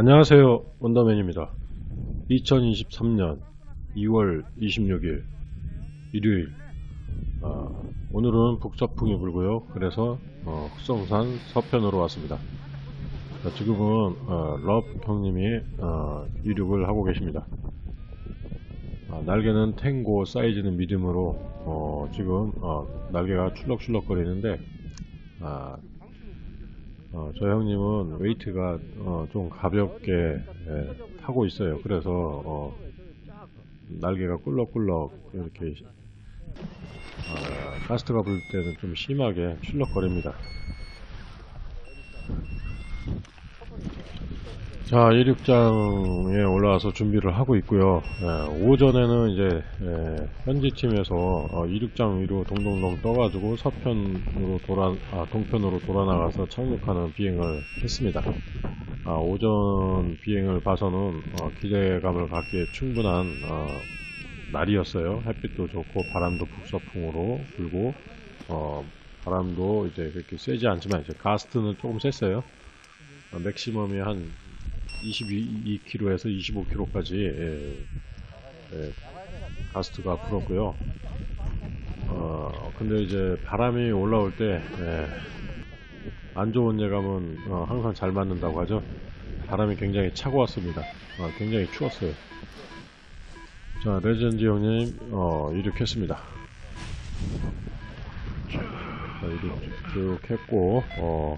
안녕하세요. 원더맨입니다. 2023년 2월 26일 일요일. 아, 오늘은 북서풍이 불고요. 그래서 어, 흑성산 서편으로 왔습니다. 자, 지금은 어, 럽 형님이 어, 이륙을 하고 계십니다. 아, 날개는 탱고 사이즈는 미디움으로 어, 지금 어, 날개가 출렁출렁 거리는데 아, 어, 저 형님은 웨이트가 어, 좀 가볍게 예, 타고 있어요. 그래서 어, 날개가 꿀럭꿀럭 이렇게 아, 가스트가 불 때는 좀 심하게 출렁거립니다. 자, 이륙장에 올라와서 준비를 하고 있고요. 예, 오전에는 이제 예, 현지 팀에서 어, 이륙장 위로 동동동 떠가지고 서편으로 돌아, 아, 동편으로 돌아 나가서 착륙하는 비행을 했습니다. 아, 오전 비행을 봐서는 어, 기대감을 갖기에 충분한 어, 날이었어요. 햇빛도 좋고 바람도 북서풍으로 불고 어, 바람도 이제 그렇게 세지 않지만 이제 가스트는 조금 셌어요. 어, 맥시멈이 한 22km에서 25km까지 예, 예, 가스트가 불었고요. 어, 근데 이제 바람이 올라올 때, 예, 안 좋은 예감은 어, 항상 잘 맞는다고 하죠. 바람이 굉장히 차고 왔습니다. 어, 굉장히 추웠어요. 자, 레전드 형님, 어, 이륙했습니다. 자, 이륙 쭉 했고, 어,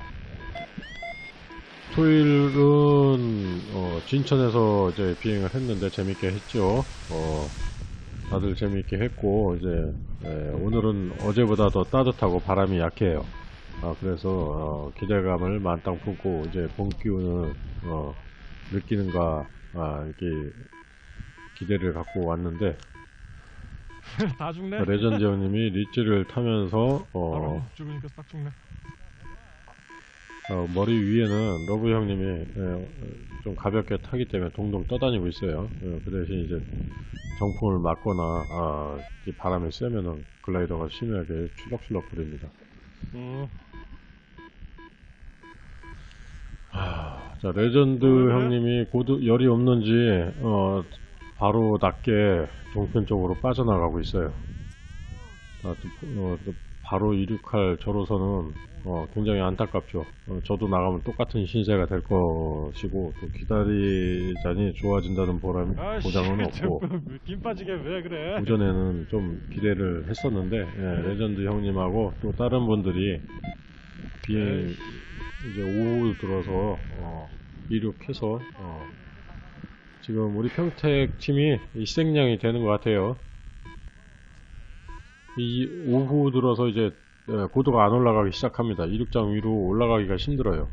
토요일은 어, 진천에서 이제 비행을 했는데 재밌게 했죠. 어, 다들 재밌게 했고 이제 예, 오늘은 어제보다 더 따뜻하고 바람이 약해요. 아, 그래서 어, 기대감을 만땅 품고 이제 봄 기운을 어, 느끼는가 아, 이렇게 기대를 갖고 왔는데 다 죽네. 레전드 형님이 리치를 타면서 어, 죽으니까 싹 죽네. 어, 머리 위에는 러브 형님이 예, 좀 가볍게 타기 때문에 동동 떠다니고 있어요. 예, 그 대신 이제 정풍을 맞거나 아, 이 바람이 세면은 글라이더가 심하게 출렁출렁 거립니다. 음, 자 레전드 네. 형님이 고도 열이 없는지 어, 바로 낮게 종편 쪽으로 빠져나가고 있어요. 아, 또, 어, 또 바로 이륙할 저로서는 어, 굉장히 안타깝죠. 어, 저도 나가면 똑같은 신세가 될 것이고 또 기다리자니 좋아진다는 보람, 아이씨, 보장은 없고 김 빠지게 왜 그래? 오전에는 좀 기대를 했었는데 예, 레전드 형님하고 또 다른 분들이 비행 이제 오후 들어서 어, 이륙해서 어, 지금 우리 평택 팀이 희생양이 되는 것 같아요. 이 오후 들어서 이제 예, 고도가 안 올라가기 시작합니다. 이륙장 위로 올라가기가 힘들어요.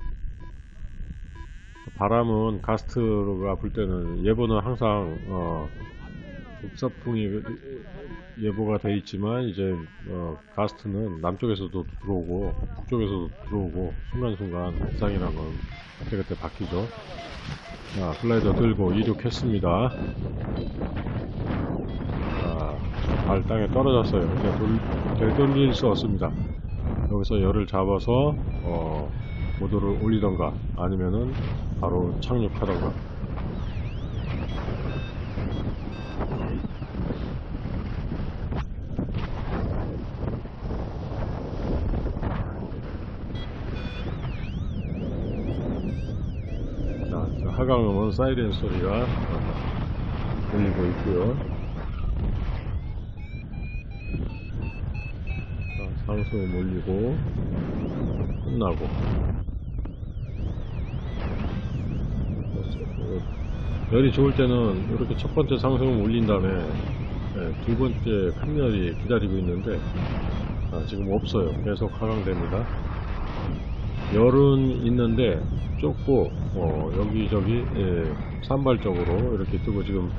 바람은 가스트가 불 때는 예보는 항상 어, 북서풍이 예보가 돼 있지만 이제 어, 가스트는 남쪽에서도 들어오고 북쪽에서도 들어오고 순간순간 이상이라는 건 그때그때 바뀌죠. 자, 슬라이더 들고 이륙했습니다. 자, 발 땅에 떨어졌어요. 이제 돌, 되돌릴 수 없습니다. 여기서 열을 잡아서 어, 모도를 올리던가 아니면은 바로 착륙하던가 자, 저 하강음은 사이렌 소리가 들리고 있고요. 자, 상승 올리고 끝나고 어, 열이 좋을 때는 이렇게 첫 번째 상승을 올린 다음에 예, 두 번째 큰 열이 기다리고 있는데 아, 지금 없어요. 계속 하강됩니다. 열은 있는데 좁고 어, 여기저기 예, 산발적으로 이렇게 뜨고 지금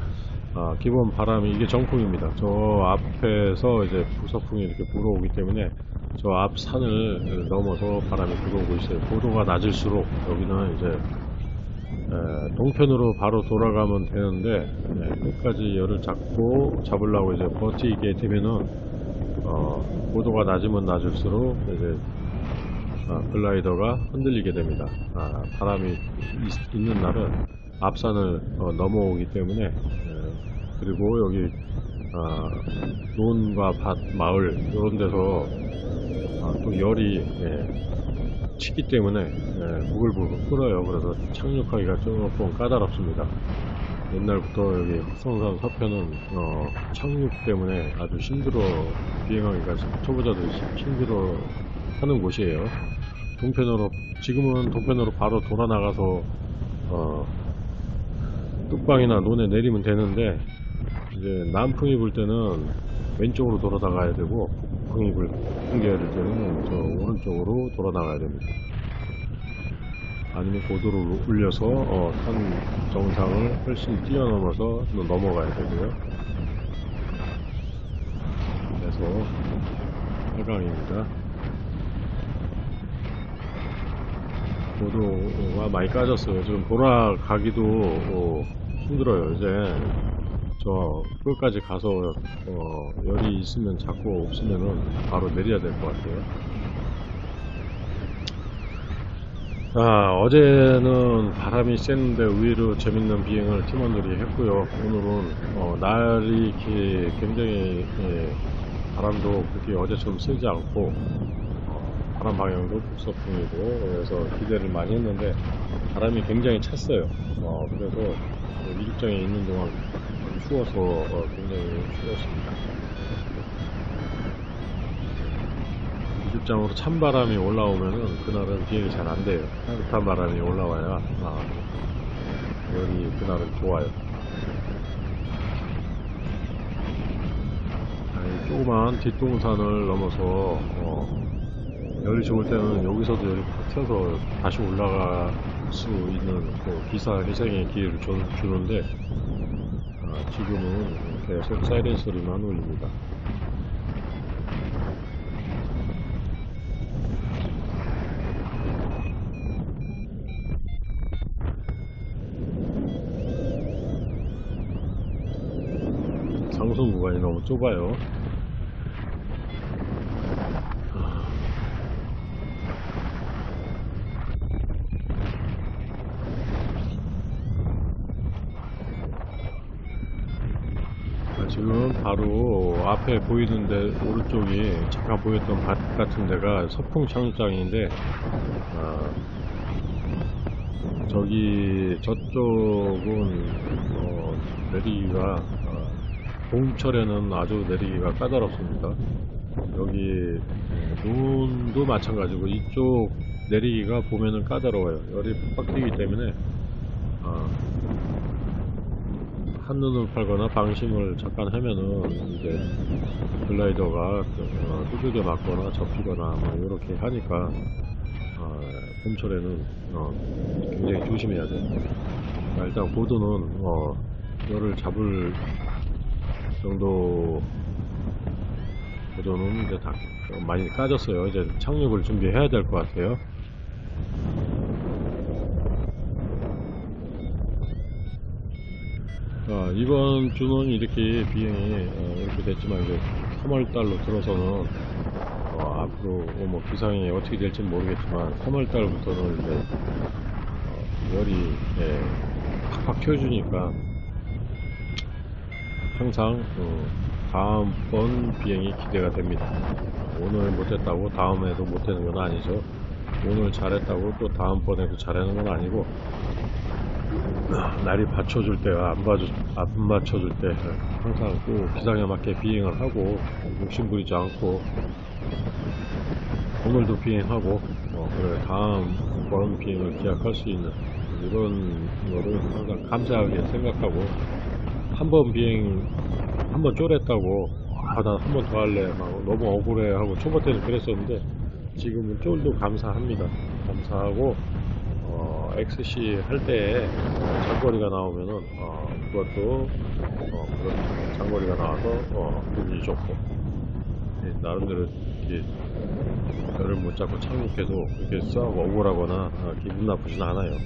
아, 기본 바람이 이게 정풍입니다. 저 앞에서 이제 북서풍이 이렇게 불어오기 때문에 저 앞 산을 넘어서 바람이 들어오고 있어요. 고도가 낮을수록 여기는 이제 에, 동편으로 바로 돌아가면 되는데 네, 끝까지 열을 잡고 잡으려고 이제 버티게 되면은 어, 고도가 낮으면 낮을수록 이제 아, 글라이더가 흔들리게 됩니다. 아, 바람이 있, 는 날은 앞산을 어, 넘어오기 때문에 에, 그리고 여기 아, 논과 밭, 마을 이런 데서 아, 또 열이 예, 치기 때문에 예, 부글부글 끓어요. 그래서 착륙하기가 조금 까다롭습니다. 옛날부터 여기 흑성산 서편은 어, 착륙 때문에 아주 힘들어 비행하기가 초보자들이 힘들어 하는 곳이에요. 동편으로 지금은 동편으로 바로 돌아 나가서 어, 뚝방이나 논에 내리면 되는데 이제 남풍이 불 때는 왼쪽으로 돌아 나가야 되고 북풍이 불 풍겨야 될 때는 저 오른쪽으로 돌아 나가야 됩니다. 아니면 고도를 올려서 어, 산 정상을 훨씬 뛰어넘어서 또 넘어가야 되고요. 그래서 해강입니다. 고도가 많이 까졌어요. 지금 돌아가기도 어, 힘들어요. 이제 저 끝까지 가서 어, 열이 있으면 잡고 없으면은 바로 내려야 될 것 같아요. 아, 어제는 바람이 셌는데 의외로 재밌는 비행을 팀원들이 했고요. 오늘은 어, 날이 이렇게 굉장히 예, 바람도 그렇게 어제처럼 세지 않고 어, 바람 방향도 북서풍이고 그래서 기대를 많이 했는데 바람이 굉장히 찼어요. 어, 그래서 그 이륙장에 있는 동안 추워서 어, 굉장히 추웠습니다. 이륙장으로 찬바람이 올라오면은 그날은 비행이 잘 안 돼요. 따뜻한 바람이 올라와야 아, 열이 그날은 좋아요. 아니, 조그만 뒷동산을 넘어서 어, 열이 좋을 때는 여기서도 열이 팍 튀어서 다시 올라갈 수 있는 그 기사 회생의 기회를 주, 주는데 아, 지금은 계속 사이렌 소리만 울립니다. 상승 구간이 너무 좁아요. 아, 지금 바로 앞에 보이는데 오른쪽이 잠깐 보였던 밭 같은 데가 서풍 착륙장인데 아, 저기 저쪽은 어, 내리기가 어, 봄철에는 아주 내리기가 까다롭습니다. 여기 어, 눈도 마찬가지고 이쪽 내리기가 보면은 까다로워요. 열이 팍팍 뛰기 때문에 아, 한눈을 팔거나 방심을 잠깐 하면은 이제 글라이더가 어, 두들겨 맞거나 접히거나 뭐 이렇게 하니까 어, 봄철에는 어, 굉장히 조심해야 돼요. 자, 일단 고도는 어, 열을 잡을 정도 고도는 이제 다 많이 까졌어요. 이제 착륙을 준비해야 될 것 같아요. 자, 이번 주는 이렇게 비행이 어, 이렇게 됐지만 이제 3월달로 들어서는 어, 앞으로 뭐 기상이 어떻게 될지 는 모르겠지만 3월달부터는 이제 어, 열이 예, 팍팍 튀어주니까 항상 어, 다음번 비행이 기대가 됩니다. 오늘 못했다고 다음에도 못하는 건 아니죠. 오늘 잘했다고 또 다음번에도 잘하는 건 아니고 날이 받쳐줄 때와 안, 봐주, 안 받쳐줄 때 항상 꼭 기상에 맞게 비행을 하고 욕심 부리지 않고 오늘도 비행하고 어, 그래 다음 번 비행을 기약할 수 있는 이런 거를 항상 감사하게 생각하고 한 번 비행 한 번 쫄했다고 아나한번 더 할래 막 너무 억울해 하고 초보 때는 그랬었는데 지금은 쫄도 감사합니다. 감사하고 어, XC 할 때 장거리가 나오면은 어, 그것도 어, 그런 장거리가 나와서 어, 기분이 좋고 예, 나름대로 이렇게 별을 못 잡고 착륙해도 그렇게 썩 억울하거나 어, 기분 나쁘진 않아요.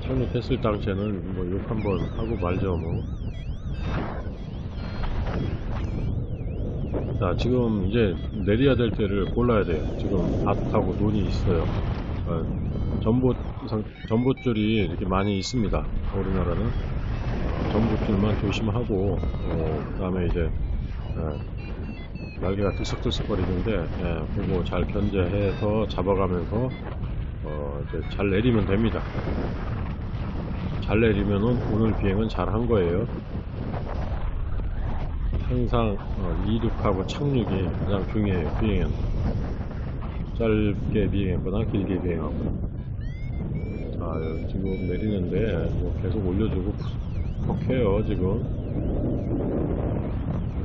착륙했을 당시에는 뭐 욕 한번 하고 말죠 뭐. 자 지금 이제 내려야 될 때를 골라야 돼요. 지금 밭하고 논이 있어요. 아, 어, 전봇줄이 이렇게 많이 있습니다. 우리나라는 어, 전봇줄만 조심하고 어, 그 다음에 이제 어, 날개가 들썩들썩거리는데 예, 그거 잘 견제해서 잡아가면서 어, 이제 잘 내리면 됩니다. 잘 내리면은 오늘 비행은 잘 한 거예요. 항상 어, 이륙하고 착륙이 가장 중요해요. 비행은 짧게 비행했거나 길게 비행하거나. 자, 지금 내리는데 뭐 계속 올려주고 퍽해요 지금.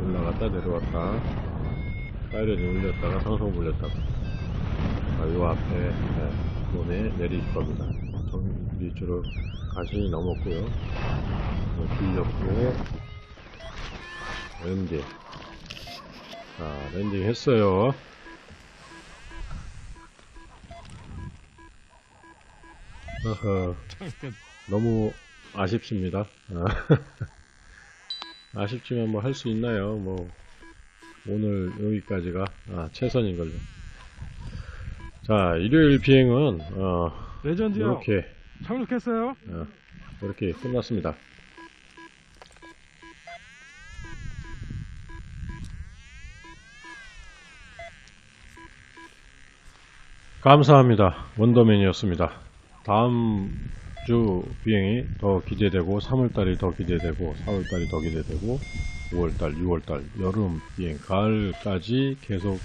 올라갔다 내려왔다. 사이렌이 울렸다가 상성 울렸다가. 자, 요 앞에 네, 이번에 내릴 겁니다. 정리줄을 가시 넘었고요. 어, 길렸고 랜딩. 자, landing 했어요. 어허. 너무 아쉽습니다. 아, 아쉽지만 뭐 할 수 있나요? 뭐, 오늘 여기까지가 아, 최선인 걸로. 자, 일요일 비행은, 어, 레전드요. 이렇게, 착륙했어요. 어, 이렇게 끝났습니다. 감사합니다. 원더맨이었습니다. 다음 주 비행이 더 기대되고 3월달이 더 기대되고 4월달이 더 기대되고 5월달, 6월달 여름 비행, 가을까지 계속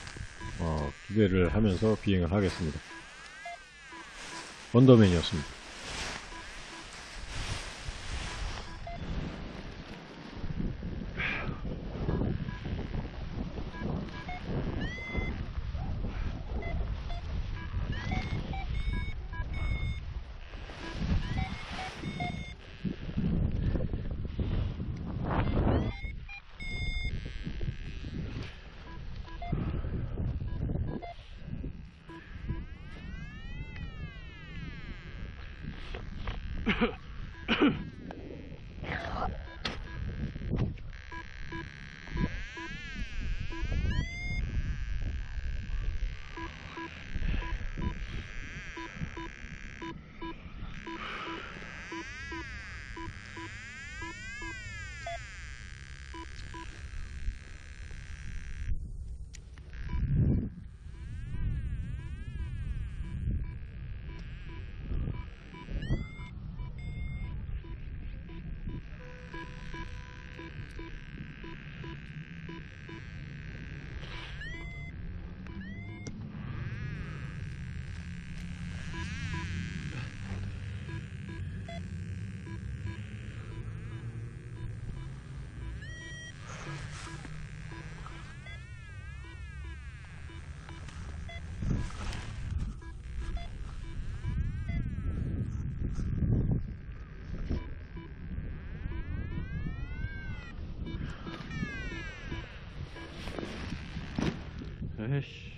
어, 기대를 하면서 비행을 하겠습니다. 원더맨이었습니다. finish